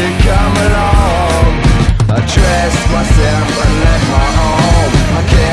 to come along. I dressed myself and left my home I can't